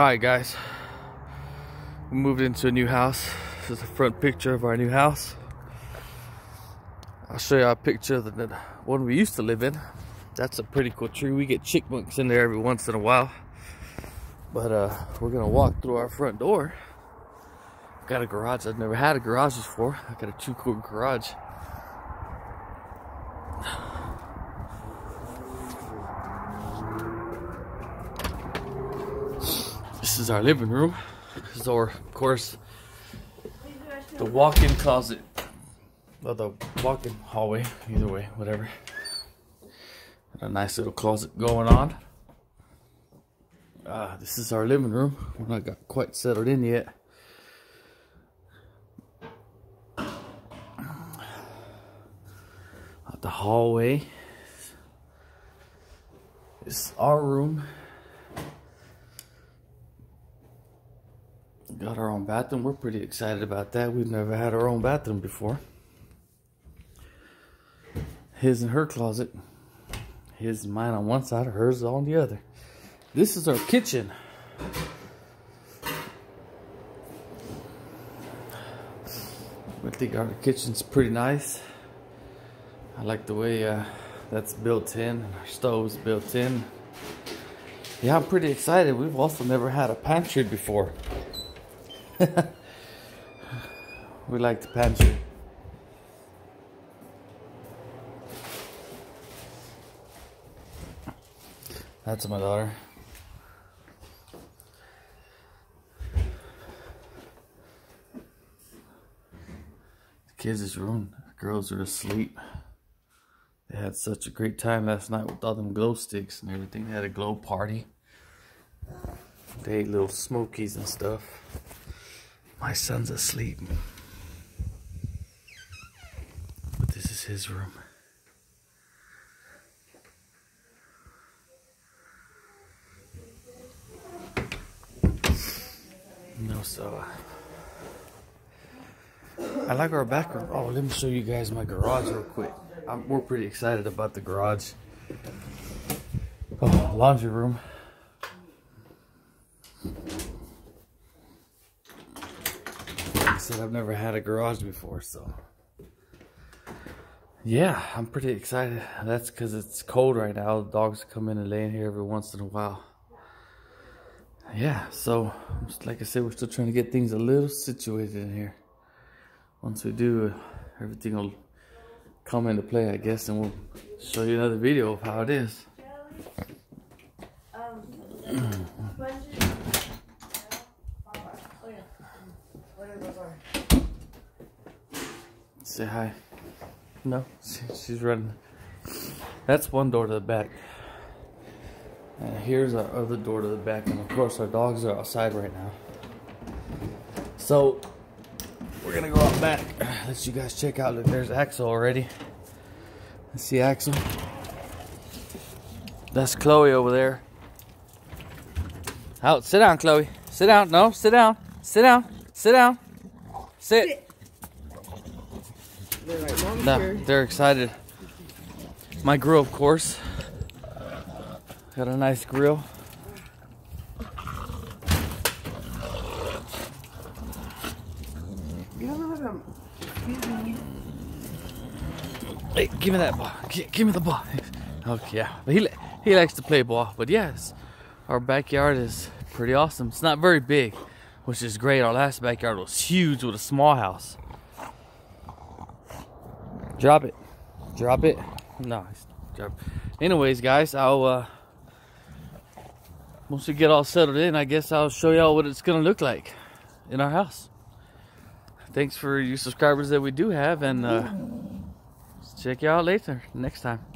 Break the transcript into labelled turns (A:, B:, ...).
A: Alright guys, we moved into a new house. This is the front picture of our new house. I'll show you a picture of the one we used to live in. That's a pretty cool tree. We get chipmunks in there every once in a while. But uh, we're gonna walk through our front door. Got a garage. I've never had a garage before. I got a two car garage. Is our living room. This is our, of course, the walk-in closet. Well, the walk-in hallway, either way, whatever. Got a nice little closet going on. Uh, this is our living room. We're not got quite settled in yet. the hallway. This is our room. Got our own bathroom. We're pretty excited about that. We've never had our own bathroom before. His and her closet. His and mine on one side, hers on the other. This is our kitchen. I think our kitchen's pretty nice. I like the way uh, that's built in. Our stove's built in. Yeah, I'm pretty excited. We've also never had a pantry before. we like the pantry. That's my daughter. The kids' is ruined. The girls are asleep. They had such a great time last night with all them glow sticks and everything. They had a glow party. They ate little smokies and stuff. My son's asleep. But this is his room. No, so I like our back room. Oh, let me show you guys my garage real quick. I'm, we're pretty excited about the garage. Oh, laundry room. Said, I've never had a garage before, so. Yeah, I'm pretty excited. That's because it's cold right now. The dogs come in and lay in here every once in a while. Yeah, so, like I said, we're still trying to get things a little situated in here. Once we do, uh, everything will come into play, I guess, and we'll show you another video of how it is. Say hi. No, she's running. That's one door to the back. And here's our other door to the back. And of course, our dogs are outside right now. So, we're gonna go out back. Let you guys check out. Look, there's Axel already. Let's see Axel. That's Chloe over there. Out. Sit down, Chloe. Sit down. No, sit down. Sit down. Sit down. Sit. They're like, no, they're excited. My grill, of course. Got a nice grill. Hey, give me that ball. give me the ball. Okay, yeah. But he he likes to play ball. But yes, our backyard is pretty awesome. It's not very big, which is great. Our last backyard was huge with a small house. Drop it. Drop it. Nice. Drop. Anyways, guys, I'll uh once we get all settled in, I guess I'll show y'all what it's gonna look like in our house. Thanks for you subscribers that we do have, and uh, check out later next time.